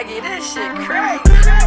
swaggy, this shit crazy.